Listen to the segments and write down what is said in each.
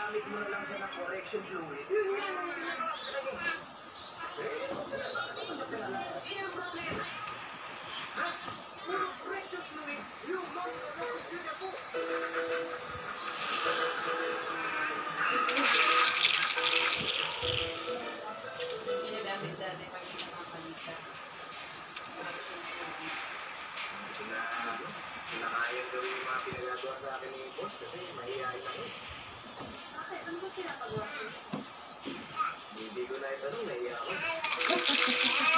Gagamit mo lang siya ng correction fluid. Ginagamit dati pag nakakalita. Correction fluid. Hindi ko na, hindi ko na kayang gawin yung mga pinagagawa sa akin ng boss kasi mahihayin ako. Bakit? Ano ba pinapagawa sa'yo? Hindi ko na itanong, nahiya ako.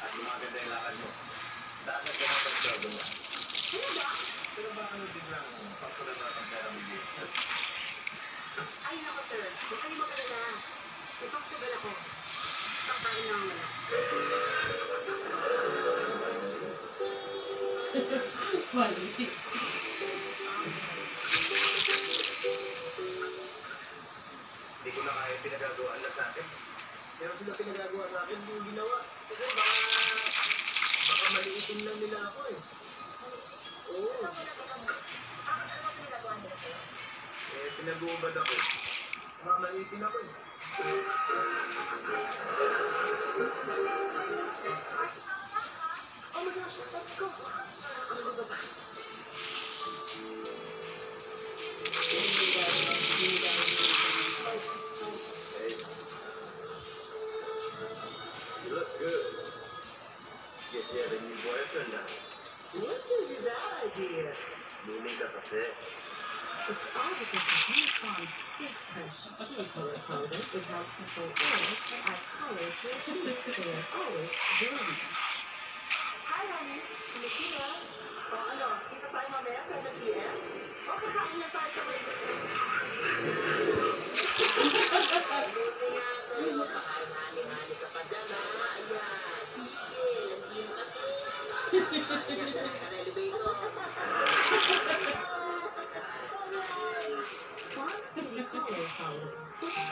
at gumaganda yung lakad mo. Dapat ka na pag-job mo. Ano ba? Pero baka nung biglang pagsulat na ng pera mo dito. Ay, nako sir. Huwag kayong mag-alala. Ipagsugal ako. Pagkain na wala. Mali. Pero sila pinagagawa sa akin, hindi ginawa. Kasi baka, baka maliitin lang nila ako eh. Oo. Eh, pinag-uubad ako. Baka maliitin ako eh. You have a new boyfriend now. What gave you that idea? Luning ka kasi. It's all because of thick push heat color powder with house control adds color to your cheek so they're always glowing. Hi, honey. Lucia. O ano, kita tayo mamaya sa PM? O kakain na tayo sa may Which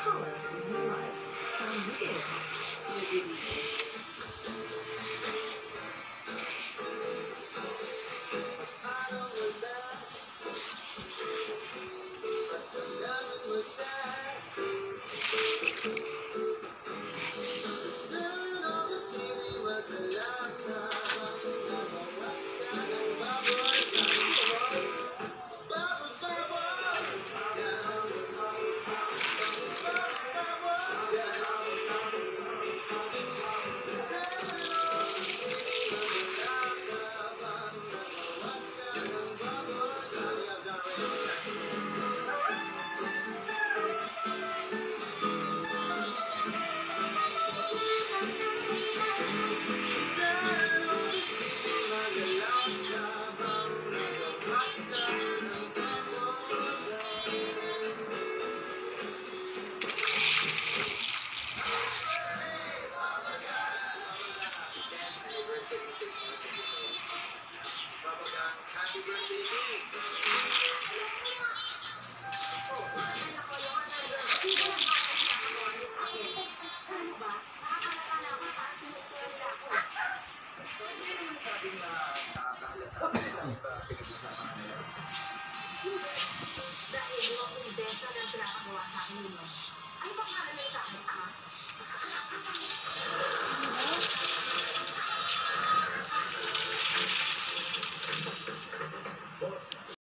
color do you like? From you. Pinapagawa sa akin ninyo. Ano ba pangalan nila sa akin, ha?